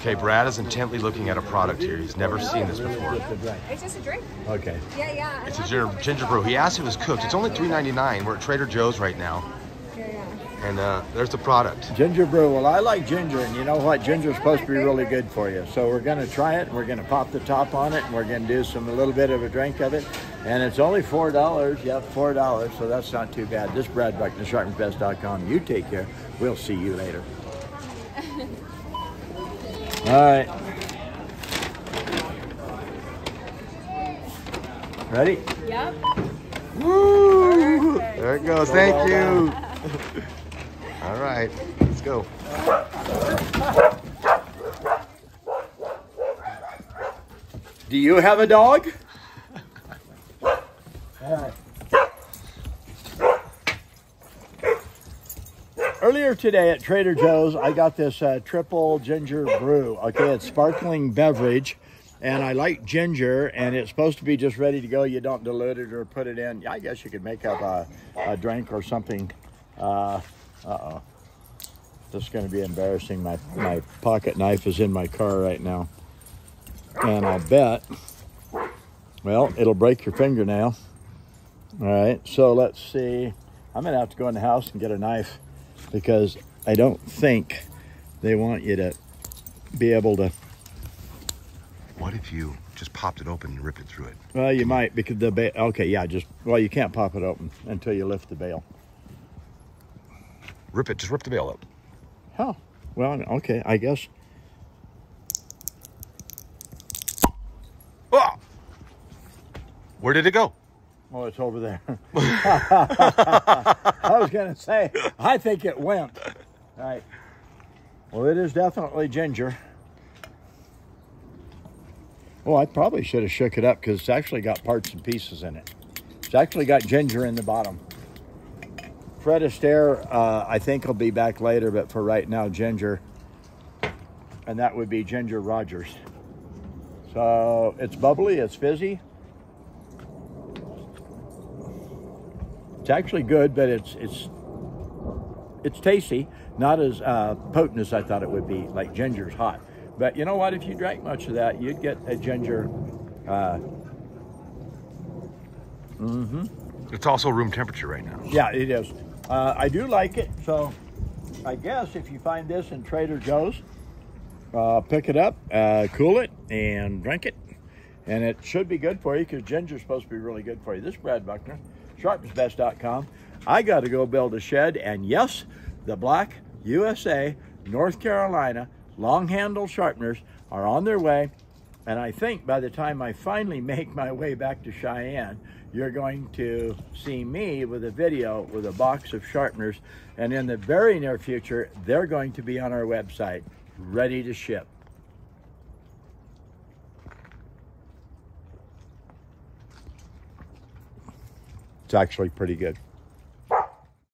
Okay, Brad is intently looking at a product here. He's never seen this before. It's just a drink. Okay. Yeah, yeah. It's a ginger, ginger brew. He asked if it was cooked. It's only $3.99. We're at Trader Joe's right now. Yeah, yeah. And uh, there's the product. Ginger brew. Well, I like ginger, and you know what? Ginger's supposed to be really good for you. So we're going to try it. We're going to pop the top on it, and we're going to do some a little bit of a drink of it. And it's only four dollars. Yep, four dollars. So that's not too bad. This Brad Buckner, SharpensBest.com. You take care. We'll see you later. All right. Ready? Yep. Woo! There it goes. Thank you. All right, let's go. Do you have a dog? Earlier today at Trader Joe's, I got this uh, triple ginger brew. Okay, it's sparkling beverage, and I like ginger, and it's supposed to be just ready to go. You don't dilute it or put it in. I guess you could make up a, a drink or something. Uh oh. This is going to be embarrassing. My my pocket knife is in my car right now, and I'll bet. Well, it'll break your fingernail. All right, so let's see. I'm gonna have to go in the house and get a knife because I don't think they want you to be able to. What if you just popped it open and ripped it through it? Well, you might because the ba- okay, yeah, just well, you can't pop it open until you lift the bail. Rip it. Just rip the bail up. Oh, well, okay, I guess. Oh! Where did it go? Oh, it's over there. I was gonna say, I think it went. All right. Well, it is definitely ginger. Well, I probably should have shook it up because it's actually got parts and pieces in it. It's actually got ginger in the bottom. Fred Astaire, uh, I think, will be back later, but for right now, ginger. And that would be Ginger Rogers. So it's bubbly, it's fizzy. It's actually good, but it's it's it's tasty. Not as uh, potent as I thought it would be. Like ginger's hot, but you know what? If you drank much of that, you'd get a ginger. Uh, mm-hmm. It's also room temperature right now. Yeah, it is. Uh, I do like it. So I guess if you find this in Trader Joe's, uh, pick it up, uh, cool it, and drink it. And it should be good for you because ginger's supposed to be really good for you. This Brad Buckner, sharpensbest.com. I got to go build a shed. And yes, the Black USA, North Carolina, long handle sharpeners are on their way. And I think by the time I finally make my way back to Cheyenne, you're going to see me with a video with a box of sharpeners. And in the very near future, they're going to be on our website, ready to ship. It's actually pretty good.